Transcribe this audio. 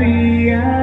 happy